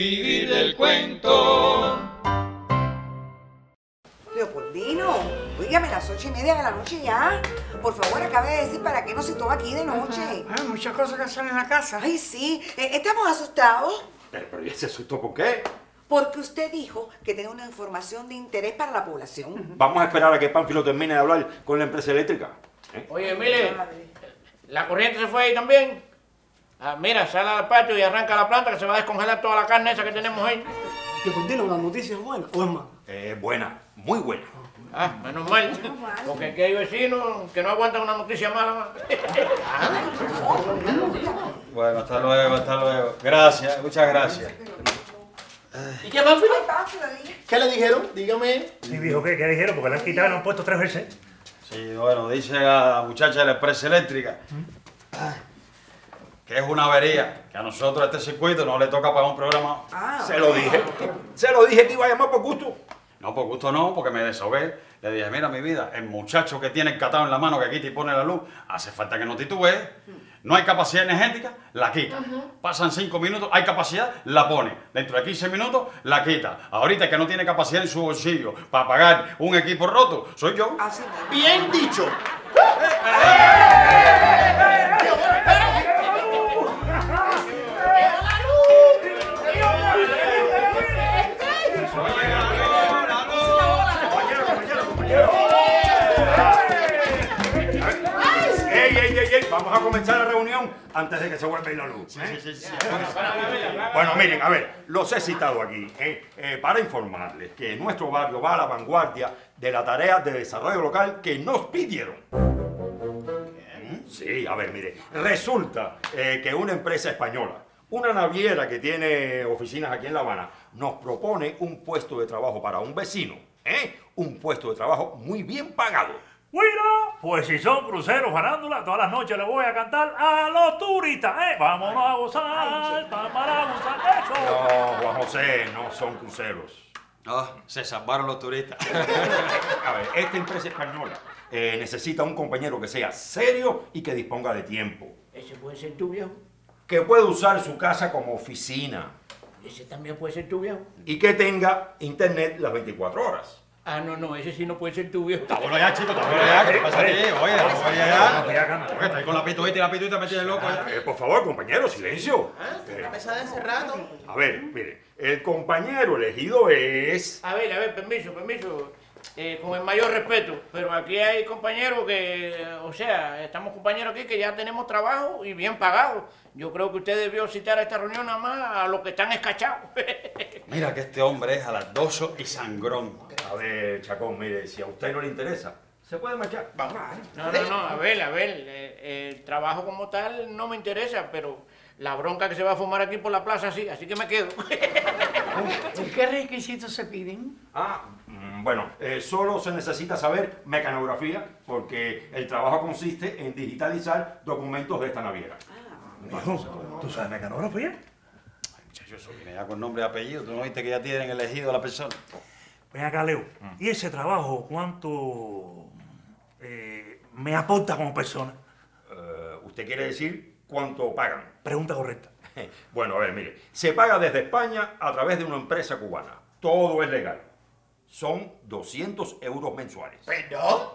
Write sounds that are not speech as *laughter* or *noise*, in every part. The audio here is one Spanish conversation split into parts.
vivir del cuento. Leopoldino, oígame las ocho y media de la noche ya. Por favor, acabe de decir para qué nos citó aquí de noche. Hay muchas cosas que hacer en la casa. Ay, sí, eh, estamos asustados Pero, pero ¿y ese susto por qué? porque usted dijo que tenía una información de interés para la población. Vamos a esperar a que Pánfilo termine de hablar con la empresa eléctrica. ¿eh? Oye, Emile, Madre. ¿la corriente se fue ahí también? Ah, mira, sal al patio y arranca la planta que se va a descongelar toda la carne esa que tenemos ahí. Leopoldino, la noticia es buena o es mala. Eh, buena, muy buena. Ah, menos mal. Porque aquí hay vecinos que no aguantan una noticia mala. *laughs* Bueno, hasta luego, hasta luego. Gracias, muchas gracias. ¿Y qué más, diga. ¿Qué le dijeron? Dígame. Sí, viejo, ¿qué? ¿Qué dijeron? Porque le han quitado y lo han puesto tres veces. Sí, bueno, dice la muchacha de la empresa eléctrica ay, que es una avería, que a nosotros este circuito no le toca pagar un programa. Ah, Se lo dije. Se lo dije que iba a llamar por gusto. No, por gusto no, porque me desahogué. Le dije, mira mi vida, el muchacho que tiene el catado en la mano que quita y pone la luz, hace falta que no titubee. No hay capacidad energética, la quita. Pasan cinco minutos, hay capacidad, la pone. Dentro de 15 minutos, la quita. Ahorita que no tiene capacidad en su bolsillo para pagar un equipo roto, soy yo. Así. Bien dicho. ¡Ey, Vamos a comenzar la reunión antes de que se vuelva a ir la luz. ¿eh? Bueno, miren, a ver, los he citado aquí ¿eh? Eh, para informarles que nuestro barrio va a la vanguardia de la tarea de desarrollo local que nos pidieron. Sí, a ver, mire, resulta eh, que una empresa española, una naviera que tiene oficinas aquí en La Habana, nos propone un puesto de trabajo para un vecino, ¿eh? Un puesto de trabajo muy bien pagado. Bueno, pues si son cruceros, farándula, todas las noches le voy a cantar a los turistas, ¿eh? Vámonos a gozar, vamos a gozar eso. No, Juan José, no son cruceros. Ah, se salvaron los turistas. *laughs* A ver, esta empresa española eh, necesita un compañero que sea serio y que disponga de tiempo. Ese puede ser tu viejo. Que pueda usar su casa como oficina Ese también puede ser tu viejo. y que tenga internet las 24 horas. Ah, no, no, ese sí no puede ser tu viejo. Está bueno ya, chico, está bueno ya. ¿Qué te pasa a ti? Oye, oye ya. Oye, estáis con la pituita y la pituita me tienes loco ya. Eh, por favor, compañero, silencio. Eh, La pesada de ese rato. a ver, mire, el compañero elegido es... A ver, a ver, permiso, permiso. Eh, con el mayor respeto, pero aquí hay compañeros que, o sea, estamos compañeros aquí que ya tenemos trabajo y bien pagados. Yo creo que usted debió citar a esta reunión nada más a los que están escachados. *laughs* Mira que este hombre es alardoso y sangrón. A ver, Chacón, mire, si a usted no le interesa, se puede marchar. Vamos. No, no, no, a ver, a ver, eh, el trabajo como tal no me interesa, pero la bronca que se va a fumar aquí por la plaza sí, así que me quedo. *laughs* ¿Qué requisitos se piden? Ah, mm, bueno, eh, solo se necesita saber mecanografía porque el trabajo consiste en digitalizar documentos de esta naviera. Viejo, ¿tú sabes mecanografía? Muchacho, eso viene ya con nombre y apellido. ¿Tú no viste que ya tienen elegido a la persona? Ven acá, Leo. ¿Y ese trabajo cuánto eh, me aporta como persona? Eh, ¿Usted quiere decir cuánto pagan? Pregunta correcta. *laughs* Bueno, a ver, mire, se paga desde España a través de una empresa cubana. Todo es legal. Son 200 euros mensuales. ¿Perdón?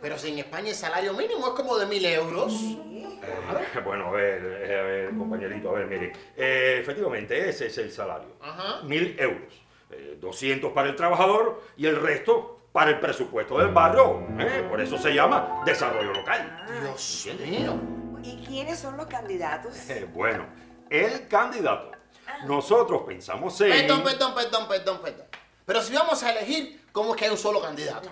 Pero si en España el salario mínimo es como de mil euros. Eh, *laughs* bueno, a ver, eh, a ver, compañerito, a ver, mire. Eh, efectivamente, ese es el salario. Ajá. Mil euros. Eh, 200 para el trabajador y el resto para el presupuesto del barrio. ¿eh? Por eso se llama desarrollo local. Dios mío. ¿Y quiénes son los candidatos? *laughs* Eh, bueno, el candidato. Nosotros pensamos en... Perdón, perdón, perdón, perdón, perdón. Pero si vamos a elegir, ¿cómo es que hay un solo candidato?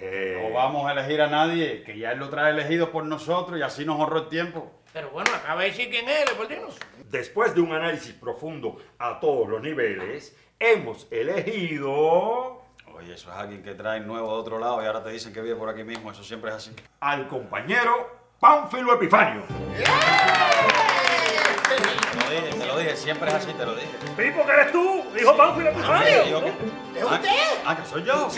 Eh, No vamos a elegir a nadie, que ya él lo trae elegido por nosotros y así nos ahorró el tiempo. Pero bueno, acaba de decir quién es, Leopoldino. Después de un análisis profundo a todos los niveles, hemos elegido Oye, eso es alguien que trae nuevo de otro lado y ahora te dicen que vive por aquí mismo. Eso siempre es así. al compañero Pánfilo Epifanio. Te lo dije, te lo dije, siempre es así, te lo dije. ¿Pipo que eres tú? Hijo Pánfilo Epifanio. ¿Y yo qué? ¿Es Ah, usted? Ah, que soy yo.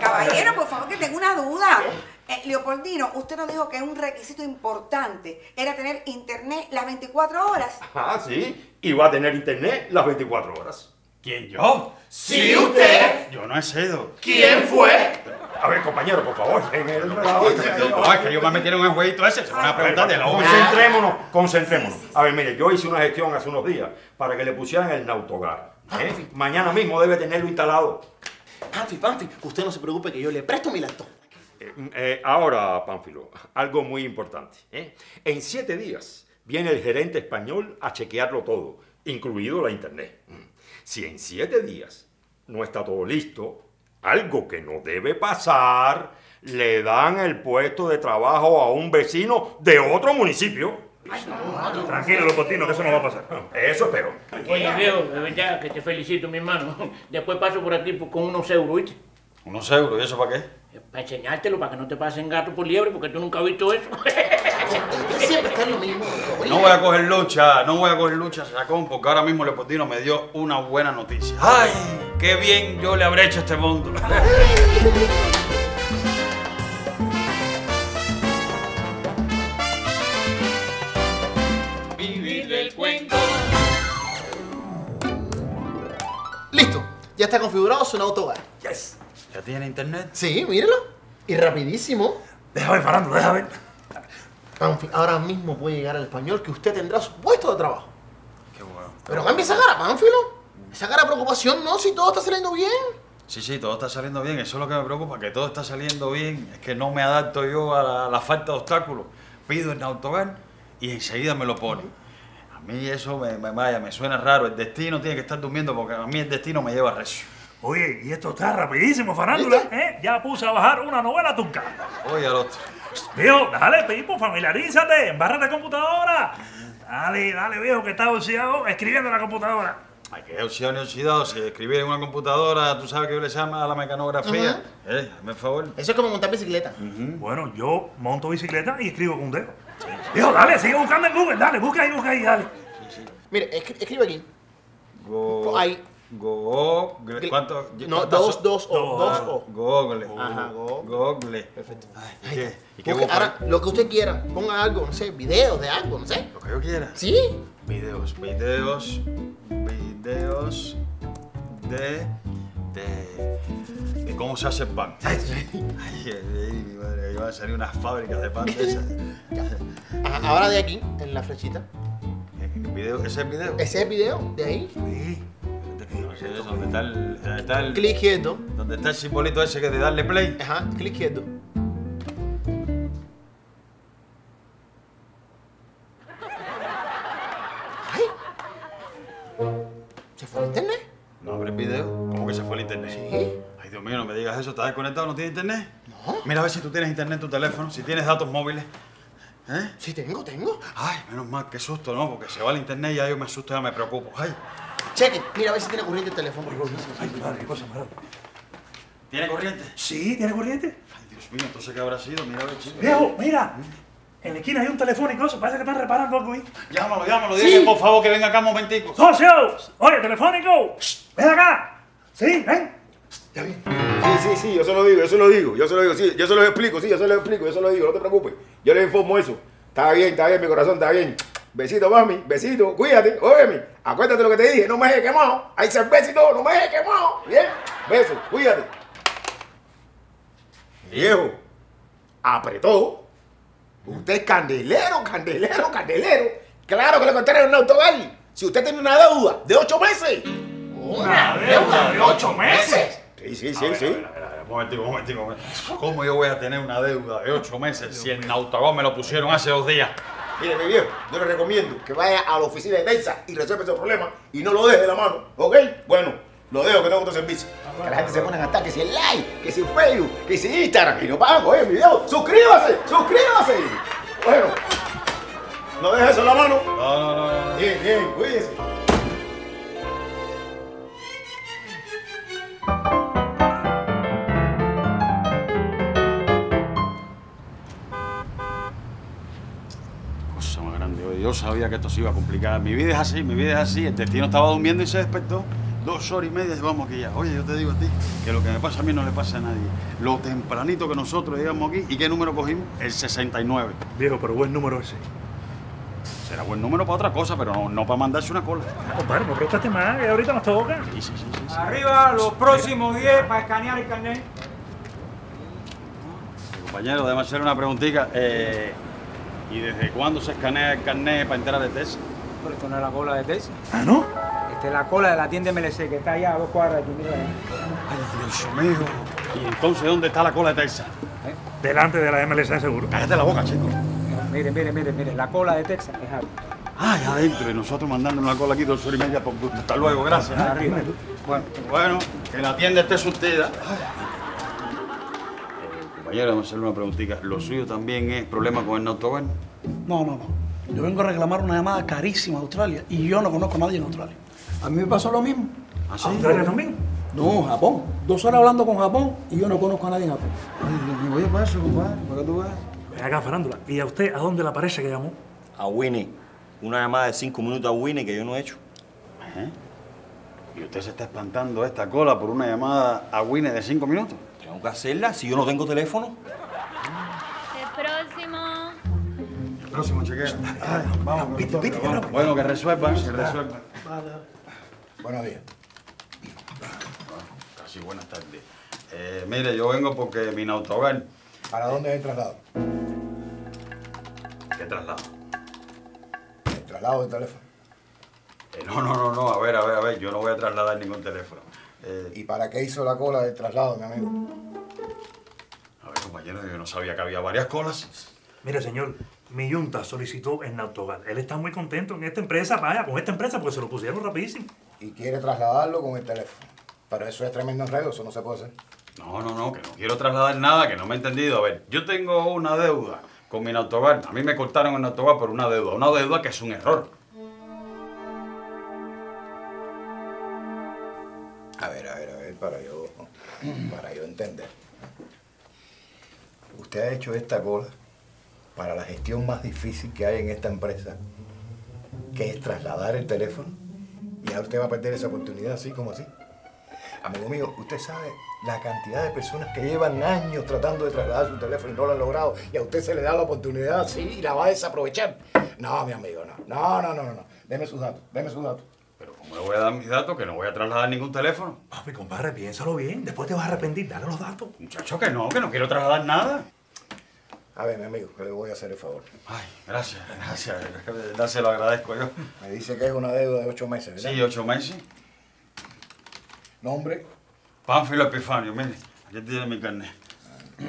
Caballero, por favor, que tengo una duda. Eh, Leopoldino, usted nos dijo que un requisito importante era tener internet las 24 horas. Ah, sí. Y va a tener internet las 24 horas. ¿Quién, yo? Sí, usted. Yo no he sido. ¿Quién fue? A ver, compañero, por favor, en el relajo. No, es que yo me metieron en el jueguito ese. Se van a preguntar de la hoja. Concentrémonos, concentrémonos. A ver, mire, yo hice una gestión hace unos días para que le pusieran el Nautogar. ¿eh? Mañana mismo debe tenerlo instalado. Panfi, Panfi, usted no se preocupe que yo le presto mi laptop. Eh, eh, ahora, Pánfilo, algo muy importante. ¿eh? En siete días viene el gerente español a chequearlo todo, incluido la internet. Si en siete días no está todo listo, algo que no debe pasar, le dan el puesto de trabajo a un vecino de otro municipio. Tranquilo, Leopoldino, que eso no va a pasar. Eso espero. Oye, viejo, de verdad que te felicito, mi hermano. Después paso por aquí con unos euros, ¿viste? Unos euros, ¿y eso para qué? Para enseñártelo, para que no te pasen gato por liebre, porque tú nunca has visto eso. *laughs* Usted siempre está en lo mismo. No voy a coger lucha, no voy a coger lucha, sacón, porque ahora mismo Leopoldino me dio una buena noticia. ¡Ay! ¡Qué bien yo le habré hecho a este mundo! *laughs* Vivir del cuento. Listo, ya está configurado su autogar. Yes. ¿Ya tiene internet? Sí, mírelo. Y rapidísimo. Ver, Farándula, deja ver. Panfi, ahora mismo puede llegar al español que usted tendrá su puesto de trabajo. Qué bueno. Pero cambie esa cara, Pánfilo. Esa cara de preocupación, no, si todo está saliendo bien. Sí, sí, todo está saliendo bien, eso es lo que me preocupa, que todo está saliendo bien. Es que no me adapto yo a la, a la falta de obstáculos. Pido en autogar y enseguida me lo pone. A mí eso me, me, vaya, me suena raro. El destino tiene que estar durmiendo porque a mí el destino me lleva recio. Oye, y esto está rapidísimo, Farándula. ¿eh? Ya puse a bajar una novela turca. Oye al otro. Viejo, dale, Pipo, familiarízate, embárrate computadora. Dale, dale, viejo, que está oxiado escribiendo en la computadora. Hay que oxidado ni oxidado. Si escribir en una computadora, tú sabes que yo le llamo a la mecanografía. Eh, hazme el favor. Eso es como montar bicicleta. Bueno, yo monto bicicleta y escribo con un dedo. Viejo, dale, sigue buscando en Google, dale, busca ahí, busca ahí, dale. Mire, escri- escribe aquí. Go, Ahí. Go, ¿cuánto? No, dos, dos o, Dos. dos o. Google. Ajá, go- Google. Perfecto. ¿Y qué? ¿Y qué Busque- busco ahora, lo que usted quiera. Ponga algo, no sé, videos de algo, no sé. Lo que yo quiera. ¿Sí? Videos, videos, videos de, de, de cómo se hace pan. Ay, ay, mi madre, ahí van a salir unas fábricas de pan de *laughs* esas. Ahora de aquí, en la flechita. El video, ¿Ese es el video? Ese es el video, de ahí. Sí. Eso, ¿Dónde está el, dónde está el, Clic izquierdo. dónde está el simbolito ese que de darle play? Ajá, clic izquierdo. ¡Ay! ¿Se fue el internet? No abre el video. ¿Cómo que se fue el internet? Sí. Ay, Dios mío, no me digas eso. ¿Estás desconectado? ¿No tienes internet? No. Mira a ver si tú tienes internet en tu teléfono, si tienes datos móviles. ¿Eh? Sí, tengo, tengo. Ay, menos mal, qué susto, ¿no? Porque se va el internet y ya yo me asusto, ya me preocupo. Ay, Cheque, mira a ver si tiene corriente el teléfono. Ay, madre, qué cosa, madre. ¿tiene corriente? Sí, ¿tiene corriente? Ay, Dios mío, entonces ¿qué habrá sido? Mira a ver, chico. Viejo, mira. En la esquina hay un telefónico, eso parece que están reparando algo ahí. Llámalo, llámalo, dile por favor que venga acá un momentico. ¡Socios! Oye, telefónico, ven acá. Sí, ven. Sí, sí, sí, yo se lo digo, yo se lo digo, yo se lo digo, sí, yo se lo explico, sí, yo se lo explico, yo se lo digo, no te preocupes. Yo le informo eso. Está bien, está bien, mi corazón, está bien. Besito, mami, besito, cuídate, óyeme. Acuérdate lo que te dije, no me dejes quemado. Hay cerveza y todo, no me dejes quemado. Bien, beso, cuídate. Viejo, apretó. Usted es candelero, candelero, candelero. Claro que lo encontré en un. Si usted tiene una deuda de ocho meses. Una deuda de ocho meses. Sí, sí, sí, sí. momentico, momentico. ¿Cómo yo voy a tener una deuda de ocho meses si en Nautagón me lo pusieron hace dos días? Mire, mi viejo, yo le recomiendo que vaya a la oficina de Tensa y resuelva ese problema y no lo deje de la mano, ¿ok? Bueno, lo dejo que tengo otro servicio. Que la gente se pone a gastar que si el like, que si el Facebook, que si Instagram, que no pago, oye, mi viejo, suscríbase, suscríbase. Bueno, no deje eso en la mano. No, no, no, no. Bien, bien, cuídese. Grande. Yo sabía que esto se iba a complicar. Mi vida es así, mi vida es así. El destino estaba durmiendo y se despertó. Dos horas y media y vamos aquí ya. Oye, yo te digo a ti que lo que me pasa a mí no le pasa a nadie. Lo tempranito que nosotros llegamos aquí, ¿y qué número cogimos? El 69. Viejo, pero buen número ese. Será buen número para otra cosa, pero no, no para mandarse una cola. Compadre, no prestaste más, que ahorita nos toca. Sí, sí, sí, sí, sí. Arriba los próximos 10 para escanear el carnet. Compañero, déjame hacer una preguntita. Eh, ¿Y desde cuándo se escanea el carnet para entrar de Texas? Pero esto no es la cola de Texas. Ah, ¿no? Esta es la cola de la tienda MLC que está allá a dos cuadras de aquí. Mira. Ay, Dios mío. ¿Y entonces dónde está la cola de Texas? Delante de la MLC seguro. Cállate la boca, chico. Mire, mire, mire, mire. La cola de Texas es algo. Ay, adentro, y nosotros mandándonos la cola aquí dos horas y media por gusto. Hasta luego, gracias. Arriba. Bueno, Bueno, que la tienda esté surtida. Compañero, vamos a hacerle una preguntita. ¿Lo suyo también es problema con el autogobierno? No, no, no. Yo vengo a reclamar una llamada carísima a Australia y yo no conozco a nadie en Australia. A mí me pasó lo mismo. ¿Ah, sí? ¿Australia también? No, Japón. Dos horas hablando con Japón y yo no conozco a nadie en Japón. Ay, Dios mío, oye, para eso, compadre, para que tú veas. Ven acá, farándula. ¿Y a usted a dónde le parece que llamó? A Winnie. Una llamada de cinco minutos a Winnie que yo no he hecho. ¿Eh? ¿Y usted se está espantando esta cola por una llamada a Winnie de cinco minutos? Tengo que hacerla si yo no tengo teléfono. El próximo. El próximo chequeo. vamos, vamos. Bueno, que resuelvan, que resuelvan. Buenos días. Casi buenas tardes. Eh, mire, yo vengo porque mi autogar... ¿Para dónde es el traslado? ¿Qué traslado? El traslado del teléfono. Eh, no, no, no, no, a ver, a ver, a ver, yo no voy a trasladar ningún teléfono. Eh, ¿Y para qué hizo la cola del traslado, mi amigo? a ver, compañero, yo no sabía que había varias colas. Mire, señor, mi yunta solicitó en Autogal. Él está muy contento en esta empresa, vaya, con esta empresa, porque se lo pusieron rapidísimo. Y quiere trasladarlo con el teléfono. Pero eso es tremendo enredo, eso no se puede hacer. No, no, no, que no quiero trasladar nada, que no me he entendido. A ver, yo tengo una deuda con mi autogar. A mí me cortaron el autogar por una deuda. Una deuda que es un error. Para yo, para yo entender. Usted ha hecho esta cola para la gestión más difícil que hay en esta empresa, que es trasladar el teléfono. Y ahora usted va a perder esa oportunidad así como así. Amigo mío, usted sabe la cantidad de personas que llevan años tratando de trasladar su teléfono y no lo han logrado, y a usted se le da la oportunidad así y la va a desaprovechar. No, mi amigo, no. No, no, no, no. no. Deme sus datos, deme sus datos. ¿Cómo le voy a dar mis datos? Que no voy a trasladar ningún teléfono. Papi, compadre, piénsalo bien. Después te vas a arrepentir. Dale los datos. Muchacho, que no, que no quiero trasladar nada. A ver, mi amigo, que le voy a hacer el favor. Ay, gracias, gracias. Verdad se lo agradezco yo. Me dice que es una deuda de ocho meses, ¿verdad? Sí, ocho meses. Nombre. Pánfilo Epifanio, mire, aquí tiene mi carnet. No,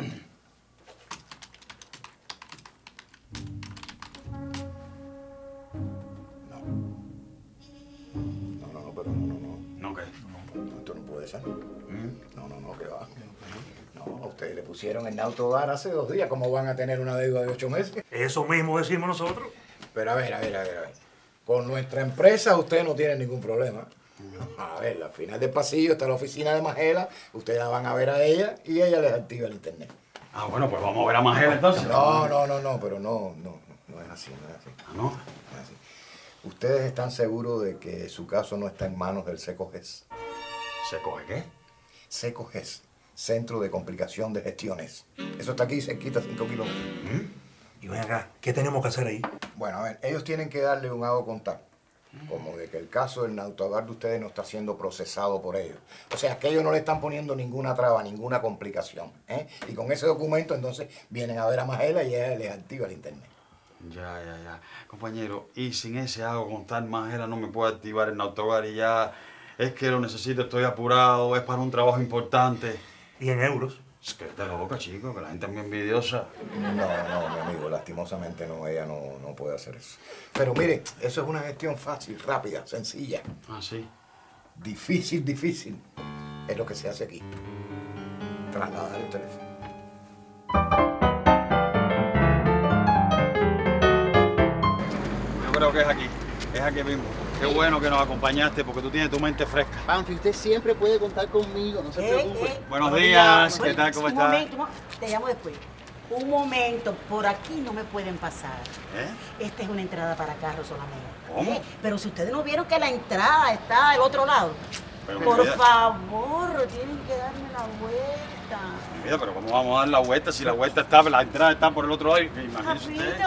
No, no. No, no, no, que va. No, a ustedes le pusieron el autogar hace dos días. ¿Cómo van a tener una deuda de ocho meses? Eso mismo decimos nosotros. Pero a ver, a ver, a ver, a ver. Con nuestra empresa usted no tiene ningún problema. A ver, al final del pasillo está la oficina de Magela. Ustedes la van a ver a ella y ella les activa el internet. Ah, bueno, pues vamos a ver a Magela entonces. No, no, no, no, pero no, no, no es así, no es así. Ah, ¿no? No es así. ¿Ustedes están seguros de que su caso no está en manos del SECOGES? ¿Se coge qué? SECOGES, Centro de Complicación de Gestiones. Eso está aquí cerquita, 5 kilómetros. Y ven acá, ¿qué tenemos que hacer ahí? Bueno, a ver, ellos tienen que darle un hago contar. Como de que el caso del autogar de ustedes no está siendo procesado por ellos. O sea, que ellos no le están poniendo ninguna traba, ninguna complicación. ¿eh? Y con ese documento, entonces, vienen a ver a Magela y ella les activa el internet. Ya, ya, ya. Compañero, y sin ese hago contar Magela no me puede activar el autogar y ya. Es que lo necesito, estoy apurado, es para un trabajo importante. ¿Y en euros? Es que te la boca, chico, que la gente es muy envidiosa. No, no, mi amigo, lastimosamente no, ella no, no puede hacer eso. Pero mire, eso es una gestión fácil, rápida, sencilla. Ah, sí. Difícil, difícil. Es lo que se hace aquí. Trasladar el teléfono. Yo creo que es aquí, es aquí mismo. Qué bueno que nos acompañaste porque tú tienes tu mente fresca. Panfi, usted siempre puede contar conmigo, no se Eh, preocupe. eh, Buenos días, ¿qué tal? ¿Cómo un estás? momento, un mo- te llamo después. Un momento, por aquí no me pueden pasar. ¿Eh? Esta es una entrada para carros solamente. ¿Cómo? ¿Eh? Pero si ustedes no vieron que la entrada está del otro lado. Pero, Por vida, favor, tienen que darme la vuelta. mi vida, pero ¿cómo vamos a dar la vuelta si la vuelta está, la entrada está por el otro lado? Imagínese usted.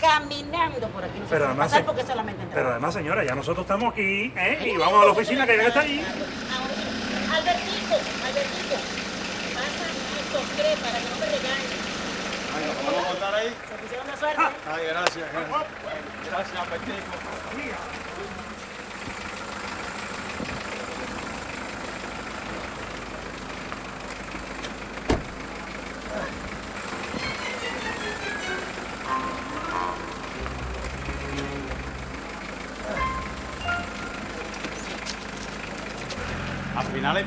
Caminando por aquí. No se Pero puede además, pasar se- porque solamente entra. Pero además, señora, ya nosotros estamos aquí, ¿eh? Y vamos a la oficina que ya está ahí. Albertito, Albertito. Pasa estos tres para que no me regañen. Ay, ¿nos podemos montar ahí? Se pusieron una suerte. Ay, gracias. Gracias, gracias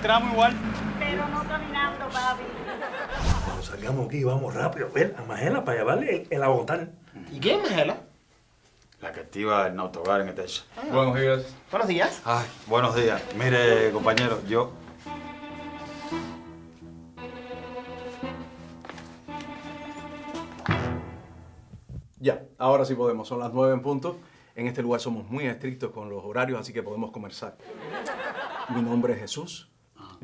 entramos igual. Pero no caminando, papi. Cuando salgamos aquí, vamos rápido, ven, a Magela para llevarle el, el agotar. ¿Y quién es Magela? La que activa el autogar en Etecha. Buenos días. Buenos días. Ay, buenos días. Mire, compañero, yo... Ya, ahora sí podemos. Son las nueve en punto. En este lugar somos muy estrictos con los horarios, así que podemos conversar. Mi nombre es Jesús.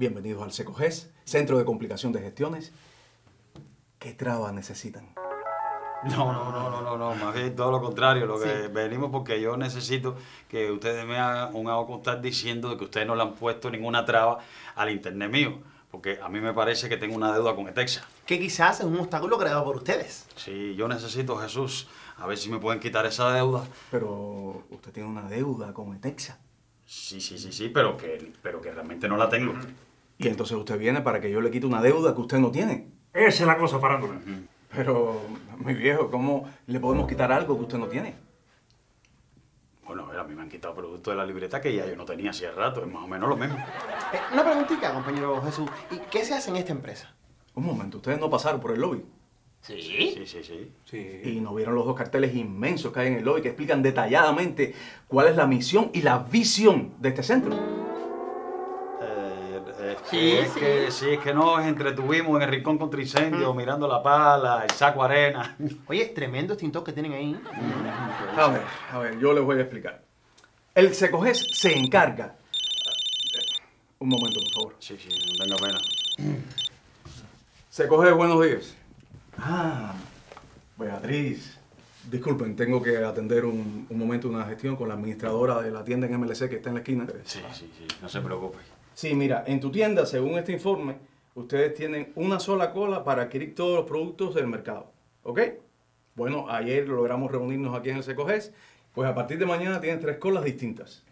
Bienvenidos al SECOGES, Centro de Complicación de Gestiones. ¿Qué trabas necesitan? No, no, no, no, no, no, más bien todo lo contrario. Lo que Sí. venimos porque yo necesito que ustedes me hagan un constar diciendo de que ustedes no le han puesto ninguna traba al internet mío. Porque a mí me parece que tengo una deuda con Etexa. Que quizás es un obstáculo creado por ustedes. Sí, yo necesito, Jesús, a ver si me pueden quitar esa deuda. Pero usted tiene una deuda con Etexa. Sí, sí, sí, sí, pero que, pero que realmente no la tengo. Y entonces usted viene para que yo le quite una deuda que usted no tiene. Esa es la cosa, farándula. Pero, mi viejo, ¿cómo le podemos quitar algo que usted no tiene? Bueno, a ver, a mí me han quitado productos de la libreta que ya yo no tenía hacía rato, es más o menos lo mismo. Eh, una preguntita, compañero Jesús. ¿Y qué se hace en esta empresa? Un momento, ustedes no pasaron por el lobby. ¿Sí? Sí, sí, sí. Sí. Y no vieron los dos carteles inmensos que hay en el lobby que explican detalladamente cuál es la misión y la visión de este centro. Sí, es sí. que sí, es que nos entretuvimos en el rincón contra incendio, mirando la pala, el saco arena. Oye, tremendo extintor que tienen ahí. A ver, a ver, yo les voy a explicar. El SECOGES se encarga. Un momento, por favor. Sí, sí, no tenga pena. SECOGES, buenos días. Ah, Beatriz. Disculpen, tengo que atender un, un momento una gestión con la administradora de la tienda en MLC que está en la esquina. Sí, sí, sí, no se preocupe. Sí, mira, en tu tienda, según este informe, ustedes tienen una sola cola para adquirir todos los productos del mercado. ¿Ok? Bueno, ayer logramos reunirnos aquí en el Secogés. Pues a partir de mañana tienen tres colas distintas.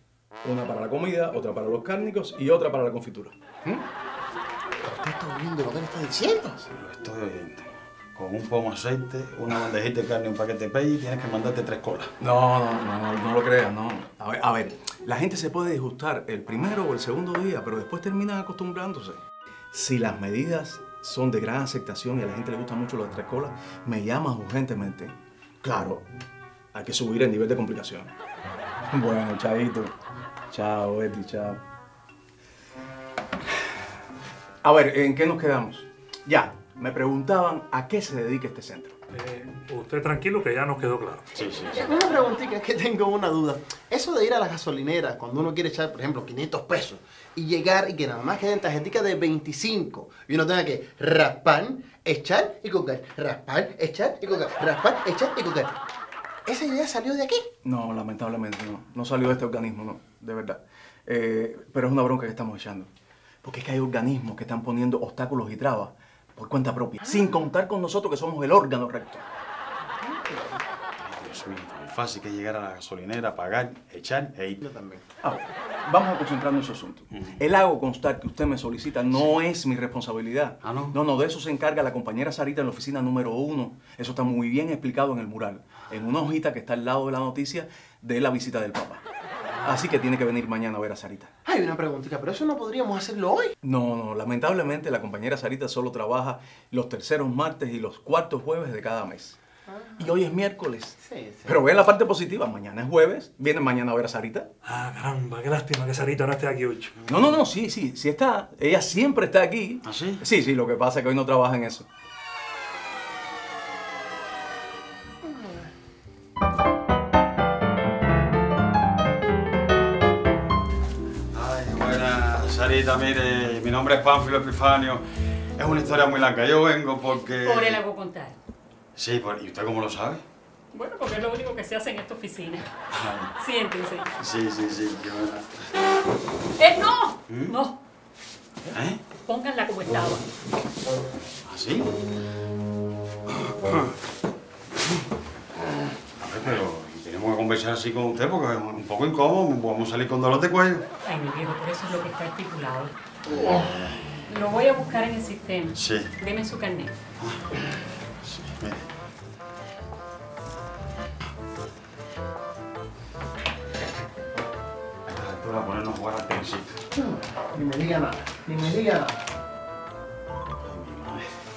Una para la comida, otra para los cárnicos y otra para la confitura. ¿Mm? ¿Usted está oyendo lo que le está diciendo? Lo estoy oyendo. Con un pomo de aceite, una bandejita de carne y un paquete de pay, tienes que mandarte tres colas. No, no, no, no, no lo creas, no. A ver, a ver, la gente se puede disgustar el primero o el segundo día, pero después terminan acostumbrándose. Si las medidas son de gran aceptación y a la gente le gusta mucho las tres colas, me llamas urgentemente. Claro, hay que subir el nivel de complicación. *laughs* Bueno, chavito. Chao, Betty, chao. A ver, ¿en qué nos quedamos? Ya, me preguntaban a qué se dedica este centro. Eh, usted tranquilo que ya nos quedó claro. Sí, sí, Una preguntita, es que tengo una duda. Eso de ir a la gasolinera cuando uno quiere echar, por ejemplo, 500 pesos y llegar y que nada más queden tarjeticas de 25 y uno tenga que raspar, echar y cocar, raspar, echar y cocar, raspar, echar y cocar. ¿Esa idea salió de aquí? No, lamentablemente no. No salió de este organismo, no, de verdad. Eh, pero es una bronca que estamos echando. Porque es que hay organismos que están poniendo obstáculos y trabas por cuenta propia, sin contar con nosotros que somos el órgano recto. Dios mío, tan fácil que llegar a la gasolinera, pagar, echar e ir. Yo también. Ahora, vamos a concentrarnos en su asunto. El hago constar que usted me solicita no es mi responsabilidad. Ah, ¿no? No, no, de eso se encarga la compañera Sarita en la oficina número uno. Eso está muy bien explicado en el mural, en una hojita que está al lado de la noticia de la visita del Papa. Así que tiene que venir mañana a ver a Sarita. Hay una preguntita, pero eso no podríamos hacerlo hoy. No, no, lamentablemente la compañera Sarita solo trabaja los terceros martes y los cuartos jueves de cada mes. Y hoy es miércoles. Sí, sí. Pero vean la parte positiva, mañana es jueves, vienen mañana a ver a Sarita. Ah, caramba, qué lástima que Sarita no esté aquí hoy. No, no, no, sí, sí, sí está. Ella siempre está aquí. ¿Ah, sí? Sí, sí, lo que pasa es que hoy no trabaja en eso. Ay, Mire, mi nombre es Pánfilo Epifanio. Es una historia muy larga. Yo vengo porque... Por el hago contar. Sí, por- ¿y usted cómo lo sabe? Bueno, porque es lo único que se hace en esta oficina. Siéntense. Sí, sí, sí. buena. ¡Eh, no! ¿Mm? No, ¿Eh? pónganla como estaba. ¿Así? A ver, pero tenemos que conversar así con usted porque es un poco incómodo. Vamos a salir con dolor de cuello. Ay, mi viejo, pero eso es lo que está estipulado. Lo voy a buscar en el sistema. Sí. Deme su carnet. Mire. A ponernos a jugar al principio. Ni me diga nada, ni me diga nada.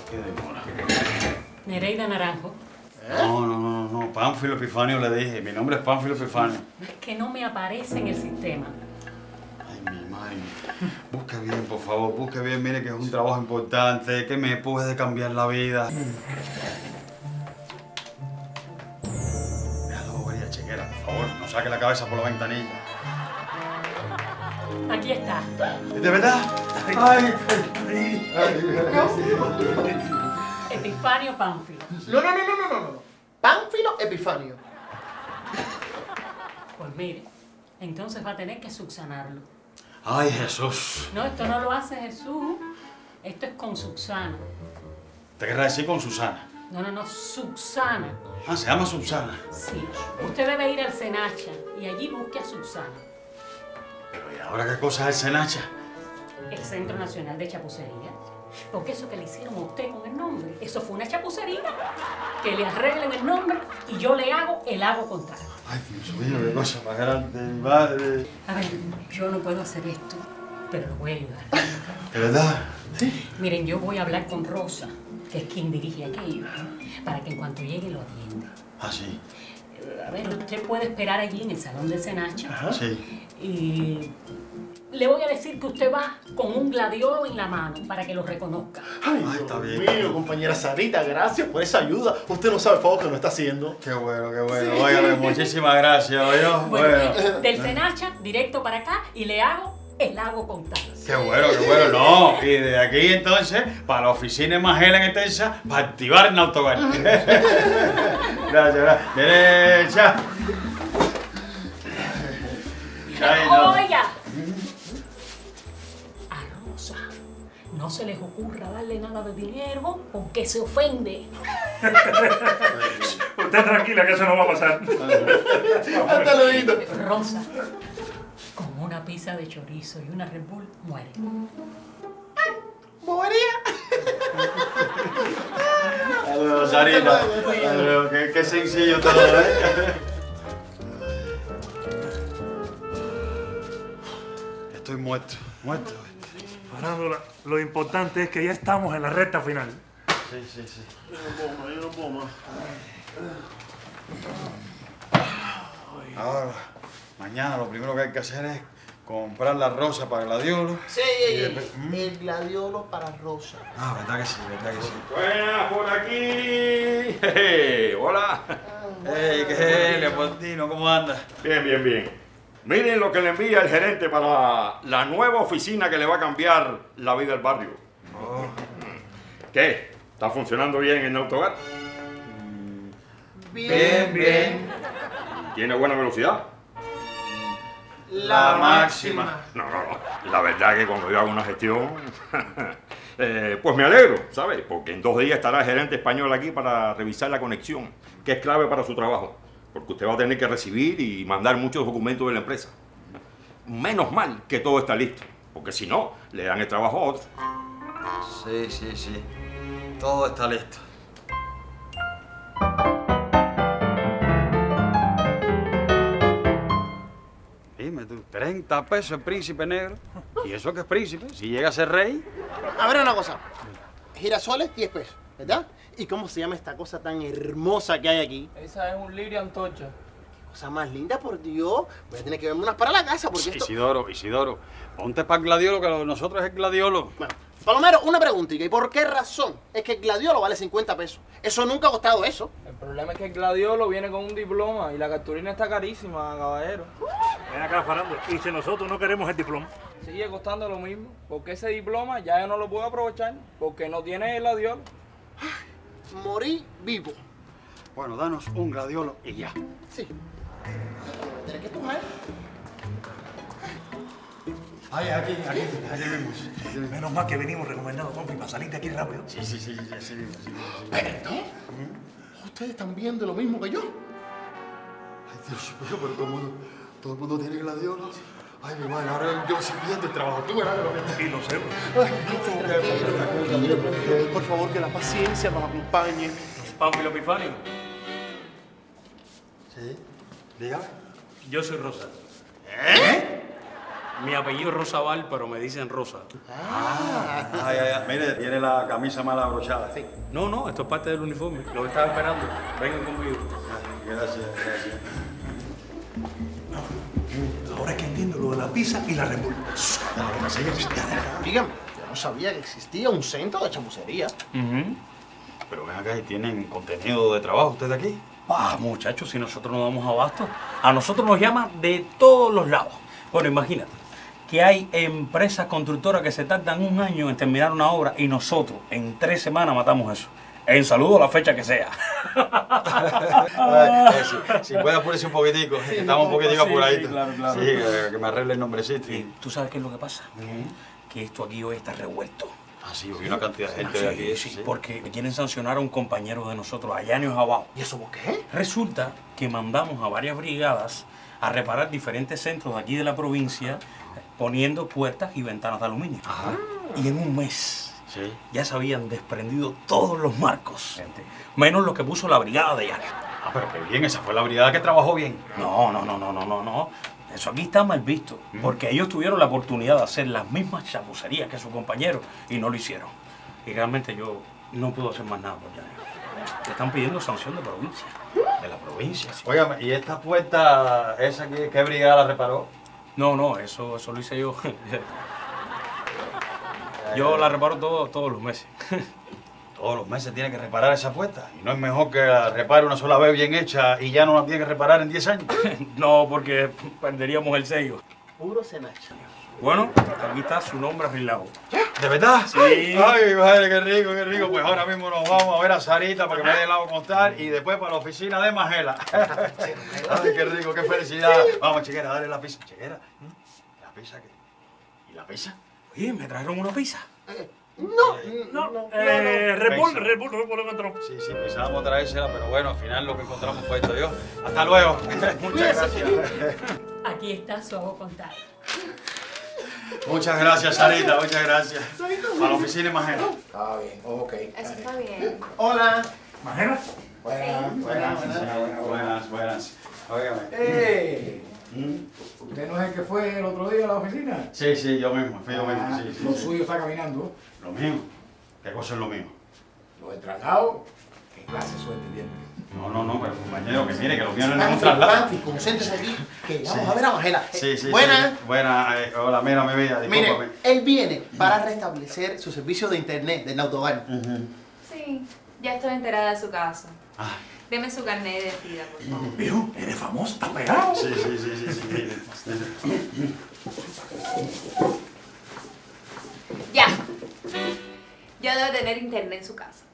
Qué demora. Nereida Naranjo. No, no, no, no, Pánfilo Epifanio le dije. Mi nombre es Pánfilo Epifanio. Es que no me aparece en el sistema. Ay, mi madre. Busque bien, por favor, busque bien. Mire que es un trabajo importante, que me puede cambiar la vida. Déjalo, bobería, chequera, por favor. No saque la cabeza por la ventanilla. Aquí está. ¿De verdad? Ay, Epifanio Pánfilo. No, no, no, no, no, no, no. Pánfilo Epifanio. Pues mire, entonces va a tener que subsanarlo. Ay, Jesús. No, esto no lo hace Jesús. Esto es con Susana. ¿Te querrá decir con Susana? No, no, no, Susana. Ah, se llama Susana. Sí. Usted debe ir al Senacha y allí busque a Susana, Pero ¿y ahora qué cosa es el Senacha? el Centro Nacional de Chapucería. Porque eso que le hicieron a usted con el nombre, eso fue una chapucería. Que le arreglen el nombre y yo le hago el hago contrario. Ay, Dios mío, qué cosa más grande, madre. A ver, yo no puedo hacer esto, pero lo voy a ayudar. ¿De verdad? Miren, yo voy a hablar con Rosa, que es quien dirige aquello, para que en cuanto llegue lo atienda. Ah, sí. A ver, usted puede esperar allí en el salón de Senacha. Sí. Y le voy a decir que usted va con un gladiolo en la mano para que lo reconozca. Ay, está Dios bien. mío, compañera Sarita, gracias por esa ayuda. Usted no sabe el favor que nos está haciendo. Qué bueno, qué bueno. Óigame, muchísimas gracias, oye. Bueno, Bueno. del Senacha directo para acá y le hago el hago contar. Qué bueno, qué bueno. No, y de aquí entonces, para la oficina de Magela en Extensa, para activar el autogar. *laughs* gracias, gracias. Derecha. Ay, no. Oiga, no se les ocurra darle nada de dinero porque se ofende. Usted tranquila que eso no va a pasar. Hasta luego. Rosa, con una pizza de chorizo y una Red Bull, muere. Bobería. Hasta luego, Sarita. Hasta luego. Qué, qué sencillo todo, ¿eh? Estoy muerto, muerto. Farándula, lo importante es que ya estamos en la recta final. Sí, sí, sí. Yo no puedo más, yo no puedo más. Ahora, mañana lo primero que hay que hacer es comprar la rosa para Gladiolo. Sí, Y después- el gladiolo para Rosa. Ah, verdad que sí, verdad que sí. Buenas por aquí. *laughs* Jeje, Hola. Ey, ¿qué es, Leopoldino? ¿Cómo andas? Bien, bien, bien. Miren lo que le envía el gerente para la nueva oficina que le va a cambiar la vida al barrio. Oh. ¿Qué? ¿Está funcionando bien en el autogar? Bien, bien. ¿Tiene buena velocidad? La máxima. No, no, no. La verdad que cuando yo hago una gestión, *laughs* eh, pues me alegro, ¿sabes? Porque en dos días estará el gerente español aquí para revisar la conexión, que es clave para su trabajo. Porque usted va a tener que recibir y mandar muchos documentos de la empresa. Menos mal que todo está listo, porque si no, le dan el trabajo a otro. Sí, sí, sí. Todo está listo. Dime tú, 30 pesos el príncipe negro. ¿Y eso que es príncipe? Si llega a ser rey. A ver una cosa. Girasoles, 10 pesos, ¿verdad? ¿Y cómo se llama esta cosa tan hermosa que hay aquí? Esa es un lirio antorcha. Cosa más linda, por Dios. Voy a tener que verme unas para la casa porque esto... Isidoro, Isidoro, ponte para el gladiolo, que lo de nosotros es el gladiolo. Bueno, Palomero, una preguntita. ¿Y por qué razón es que el gladiolo vale 50 pesos? Eso nunca ha costado eso. El problema es que el gladiolo viene con un diploma y la cartulina está carísima, caballero. Ven acá, Farándula. Y si nosotros no queremos el diploma. sigue costando lo mismo. Porque ese diploma ya yo no lo puedo aprovechar porque no tiene el gladiolo. Morí vivo. Bueno, danos un gladiolo y ya. Sí. ¿Tienes que coger? Ay, aquí, aquí, aquí mismo. Menos mal que venimos recomendados, compi, para salir de aquí rápido. Sí, sí, sí, sí, así mismo, así mismo. ¿Perdón? ¿Ustedes están viendo lo mismo que yo? Ay, Dios mío, pero todo el mundo, todo el mundo tiene gladiolos. Ay, mi madre, ahora yo sí el trabajo. Tú verás lo que Sí, lo sé. Por favor, que la paciencia nos acompañe. Pánfilo Epifanio, Sí, dígame. yo soy Rosa. ¿Eh? Mi apellido es Rosabal, pero me dicen Rosa. Ah, ay, ay, ay. Mire, tiene la camisa mal abrochada. Sí. No, no, esto es parte del uniforme. Lo que estaba esperando. Vengan conmigo. Gracias, gracias. Ahora que entiendo lo de la pizza y la Bull. Dígame, yo no sabía que existía un centro de chapucería. Pero ven acá y tienen contenido de trabajo ustedes aquí. Ah, muchachos, si nosotros no damos abasto, a nosotros nos llaman de todos los lados. Bueno, imagínate que hay empresas constructoras que se tardan un año en terminar una obra y nosotros en tres semanas matamos eso. En saludo a la fecha que sea. *laughs* Eh, si, si puede apurarse un poquitico, estamos un poquitico Sí, apuraditos. sí, claro, claro. Sí, eh, que me arregle el nombrecito. ¿Tú sabes qué es lo que pasa? Que esto aquí hoy está revuelto. Ah, sí, vi una cantidad de gente Sí, de aquí. sí, porque quieren sancionar a un compañero de nosotros, allá en Abajo. ¿Y eso por qué? Resulta que mandamos a varias brigadas a reparar diferentes centros de aquí de la provincia, poniendo puertas y ventanas de aluminio. Y en un mes ya se habían desprendido todos los marcos, menos los que puso la brigada de allá. Ah, pero qué bien, esa fue la brigada que trabajó bien. No, no, no, no, no, no, no. Eso aquí está mal visto, porque ellos tuvieron la oportunidad de hacer las mismas chapucerías que sus compañeros y no lo hicieron. Y realmente yo no puedo hacer más nada por ya. Te están pidiendo sanción de provincia. De la provincia, sí. Óigame, ¿y esta puerta, esa que, qué brigada la reparó? No, no, eso, eso lo hice yo. *laughs* yo la reparo todo, todos los meses. *laughs* Todos los meses tiene que reparar esa puerta. ¿Y no es mejor que la repare una sola vez bien hecha y ya no la tiene que reparar en 10 años? *laughs* no, porque perderíamos el sello. Puro cenacha. Bueno, aquí está su nombre arreglado. ¿De verdad? Sí. Ay, madre, qué rico, qué rico. Pues ahora mismo nos vamos a ver a Sarita para que me dé el agua contar y después para la oficina de Magela. *laughs* Ay, qué rico, qué felicidad. Vamos, chiquera, dale la pizza. Chiquera, ¿la pizza qué? ¿Y la pizza? Oye, me trajeron una pizza. No, no, no, Eh, no. Red Bull, Pizza. Red Bull. Sí, sí, pensábamos traérsela, pero bueno, al final lo que encontramos fue esto. Yo. Hasta luego. *laughs* Muchas gracias. Aquí está su agua contada. Muchas gracias, Sarita, muchas gracias. Para la oficina de Magela. Está bien, ok. Eso está bien. Hola. ¿Magela? Buenas, buenas, buenas. Buenas, buenas. Óigame. ¡Eh! ¿Usted no es el que fue el otro día a la oficina? Sí, sí, yo mismo, fui yo mismo, Ah, sí, sí. Lo sí. suyo está caminando. Lo mío. ¿Qué cosa es lo mío? Lo de traslado. ¿Qué clase suerte tiene? No, no, no, pero compañero, que mire, que lo mío no es un traslado. Concéntrese aquí, que vamos a ver a Magela. Sí, sí, Buenas. sí. Buenas, eh, hola, mira mi vida, discúlpame. Mire, él viene para restablecer su servicio de internet de Nautoban. Sí, ya estoy enterada de su caso. Ah. Deme su carnet de identidad, por favor. Viejo, eres famoso, estás pegado. Sí, sí, sí, sí, sí. Ya. Ya debe tener internet en su casa.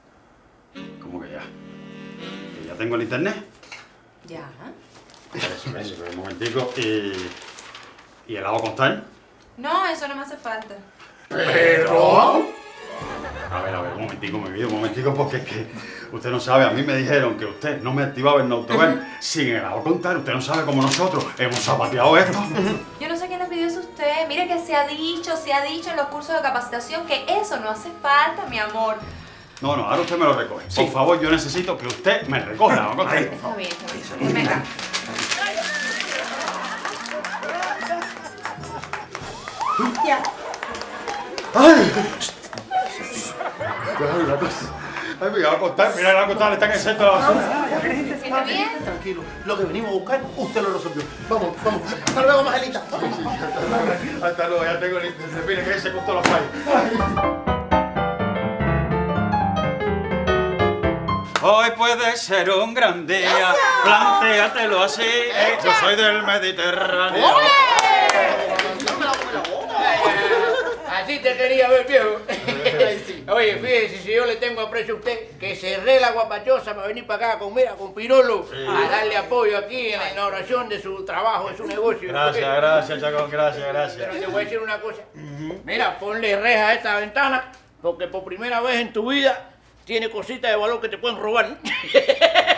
¿Cómo que ya? ¿Que ya tengo el internet? Ya. Eso, eso, un momentico. Y, y el agua contar. No, eso no me hace falta. Pero... A ver, a ver, un momentico, mi vida, un momentico, porque es que usted no sabe, a mí me dijeron que usted no me activaba el Nautoben sin el agua contar. Usted no sabe cómo nosotros hemos zapateado esto. Yo no sé quién le pidió eso a usted. Mire que se ha dicho, se ha dicho en los cursos de capacitación que eso no hace falta, mi amor. No, no, ahora usted me lo recoge. Por favor, yo necesito que usted me recoja contar. Está bien, está bien. Venga. Ya. ¡Ay! Ay, cosa. Ay, me va a contar, mira, el agua contar, está en el centro de la basura. Tranquilo, lo que venimos a buscar, usted lo resolvió. Vamos, vamos. Hasta luego, Magelita. Hasta luego, ya tengo el internet. Mire que se costó la falla. Hoy puede ser un gran día, plantéatelo así. eh, yo soy del Mediterráneo. Así te quería ver, viejo. Oye, fíjese, si yo le tengo aprecio a usted, que cerré la guapachosa para venir para acá con, mira, con Pirolo, a darle apoyo aquí en la inauguración de su trabajo, de su negocio. Gracias, *laughs* gracias, Chacón, gracias, gracias. Pero te voy a decir una cosa. Mira, ponle reja a esta ventana, porque por primera vez en tu vida tiene cositas de valor que te pueden robar. *laughs*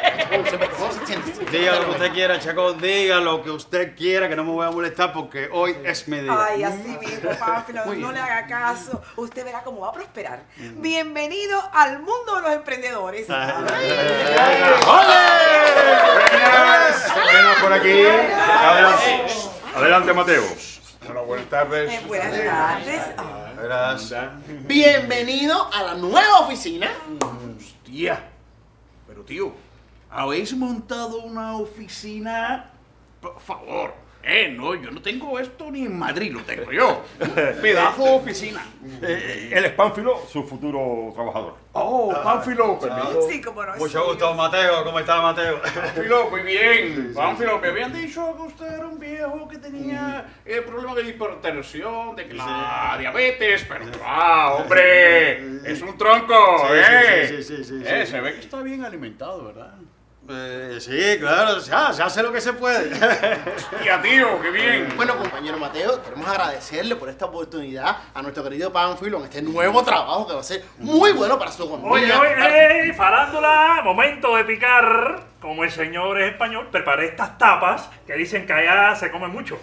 Diga lo que usted quiera, Chacón, diga lo que usted quiera, que no me voy a molestar porque hoy es mi día. Ay, así mismo, Pánfilo, no le haga caso. Usted verá cómo va a prosperar. Bienvenido al mundo de los emprendedores. Buenas por aquí. Adelante, adelante Mateo. Hola, buenas tardes. Eh, buenas tardes. Gracias. Bienvenido a la nueva oficina. Hostia. Pero tío, ¿habéis montado una oficina? Por favor. Eh, no, yo no tengo esto ni en Madrid, lo tengo yo. *laughs* Pedazo de oficina. Eh, él es Pánfilo, su futuro trabajador. Oh, Pánfilo, permiso. Sí, como no. Mucho gusto, Mateo. ¿Cómo está, Mateo? *laughs* Pánfilo, muy bien. Pánfilo, me habían dicho que usted era un viejo que tenía eh, problemas de hipertensión, de la diabetes, pero ah, hombre, es un tronco, Sí, ¿eh? sí, sí, sí, sí, Eh, sí. Se ve que está bien alimentado, ¿verdad? Eh, sí, claro, ya, se hace lo que se puede. Hostia, tío, qué bien. Bueno, compañero Mateo, queremos agradecerle por esta oportunidad a nuestro querido Pánfilo en este nuevo trabajo que va a ser muy bueno para su economía. Oye, oye, ey, farándula, momento de picar. Como el señor es español, preparé estas tapas que dicen que allá se come mucho.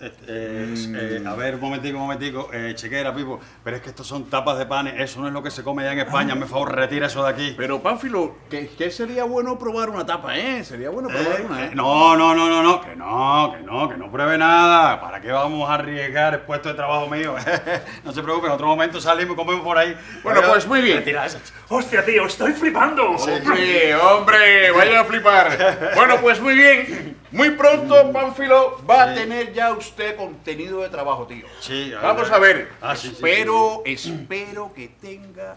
Este, eh, eh, a ver, un momentico, un momentico. Eh, chequera, Pipo. Pero es que estos son tapas de panes. Eso no es lo que se come allá en España. Me favor, retira eso de aquí. Pero, Pánfilo, que, que sería bueno probar una tapa, ¿eh? Sería bueno probar Eh, una, ¿eh? eh, no, no, no, no, no, que no, que no, que no pruebe nada. ¿Para qué vamos a arriesgar el puesto de trabajo mío? *laughs* no se preocupe, en otro momento salimos y comemos por ahí. Bueno, Pero- pues muy bien. Retira eso. Hostia, tío, estoy flipando. Hombre, hombre, vaya a flipar. *laughs* Bueno, pues muy bien. Muy pronto, Pánfilo, va a tener ya usted contenido de trabajo, tío. Sí, Vamos a ver. Ah, sí, sí, espero, espero que tenga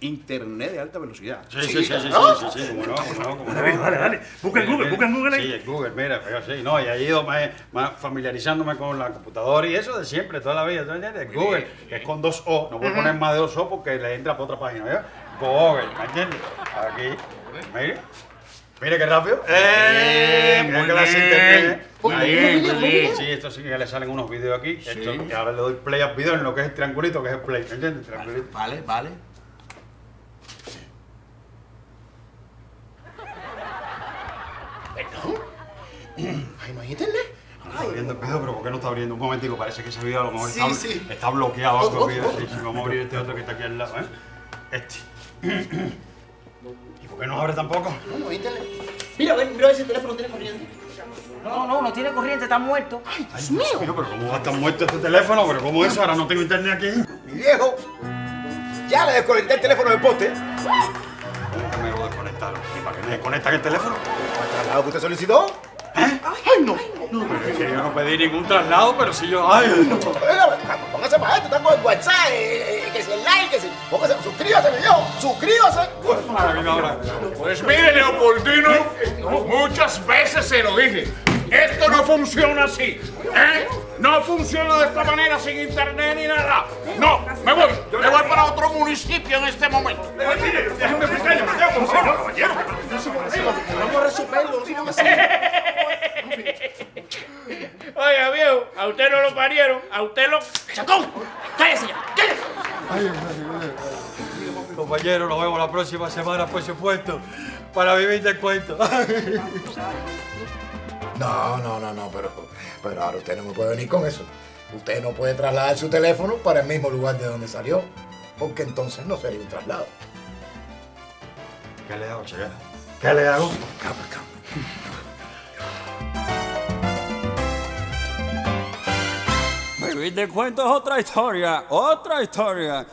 internet de alta velocidad. Sí, sí, sí, sí, sí, ¿no? sí, sí, cómo no, cómo no, cómo no. Dale, dale. Busca en Mira, Google, mira. busca en Google ahí. Sí, en Google, mira, pero sí, no, y he ido más, más familiarizándome con la computadora y eso de siempre, toda la vida, ¿tú entiendes? Google, que es con dos O, no puedo poner más de dos O porque le entra por otra página, ¿ya? Google, ¿me entiendes? Aquí, mire. Mire qué rápido. ¡Eh! Mira muy que las bien. internet. Muy Ahí, bien, muy bien. Sí, esto sí que le salen unos vídeos aquí. Esto, y ahora le doy play al video en lo que es el triangulito, que es el play, ¿me entiendes? Triangulito. Vale, vale. Ay, no hay internet. Está abriendo el video, pero ¿por qué no está abriendo? Un momentico, parece que ese video a lo mejor Sí, está, sí. está bloqueado. Otro, Otro video. otro, Sí, sí, vamos a abrir este otro que está aquí al lado, ¿eh? Este. ¿Y por qué no abre tampoco? No, internet. Mira, ven, mira a ver si el teléfono tiene corriente. No, no, no tiene corriente, está muerto. Ay, Dios Dios mío. mío, pero ¿cómo va a estar muerto este teléfono? ¿Pero cómo es eso? Ahora no tengo internet aquí. Mi viejo, ya le desconecté el teléfono del poste. ¿Cómo que me lo desconectaron? ¿Y para qué me desconectan el teléfono? ¿El traslado que usted solicitó? Ay, no. No, pero es que yo no pedí ningún traslado, pero si yo. Ay, no. Póngase para esto, con el WhatsApp, eh, eh, que si el like, que si. Póngase, suscríbase, mi viejo, suscríbase. Ahora. Pues mire, Leopoldino, muchas veces se lo dije. Esto no funciona así. ¿eh? No funciona de esta manera sin internet ni nada. No, me voy. Me voy para otro municipio en este momento. Déjame explicarle, caballero. Vamos a resolverlo. *laughs* *laughs* Oiga, viejo, a usted no lo parieron, a usted lo... ¡Chacón! ¡Cállese ya! ¡Cállese! Compañero, nos vemos la próxima semana, por supuesto, para vivir del cuento. *laughs* No, no, no, no, pero, pero ahora usted no me puede venir con eso. Usted no puede trasladar su teléfono para el mismo lugar de donde salió, porque entonces no sería un traslado. ¿Qué le hago, chequera? ¿Qué le hago? Vivir de cuento es otra historia, otra historia.